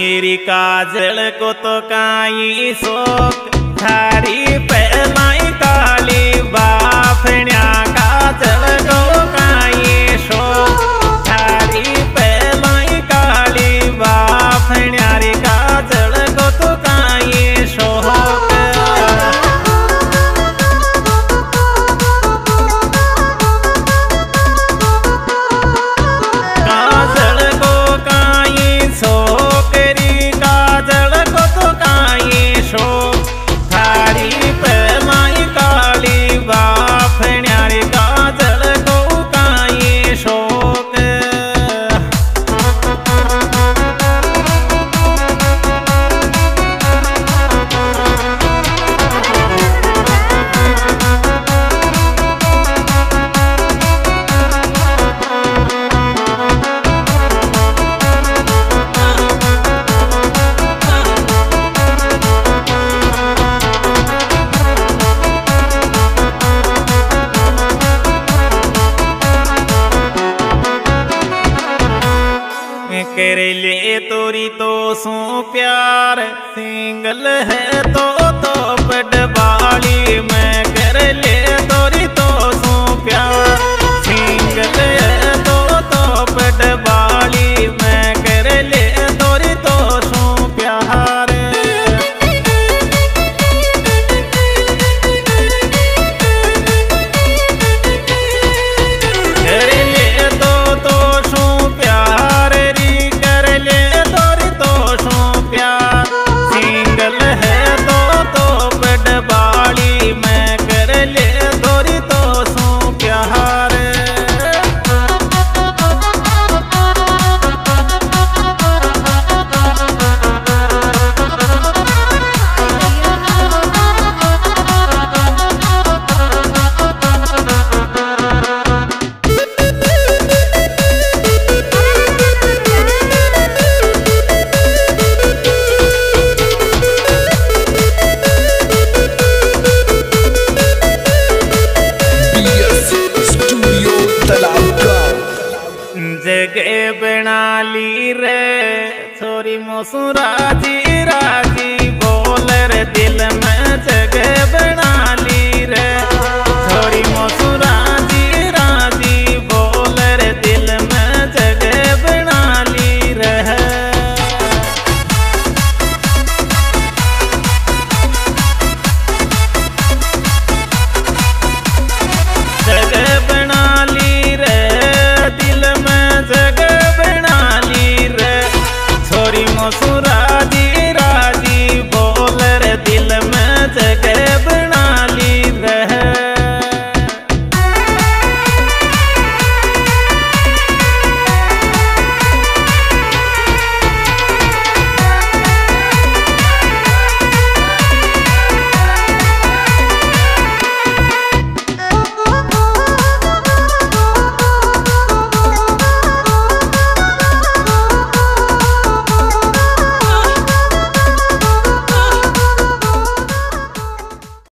मेरी काजल को तो काई सोक थारी पहला कर ले तोरी तो सो प्यार सिंगल है तो जगे बना ली रे। थोड़ी मसूरा जी राज़ी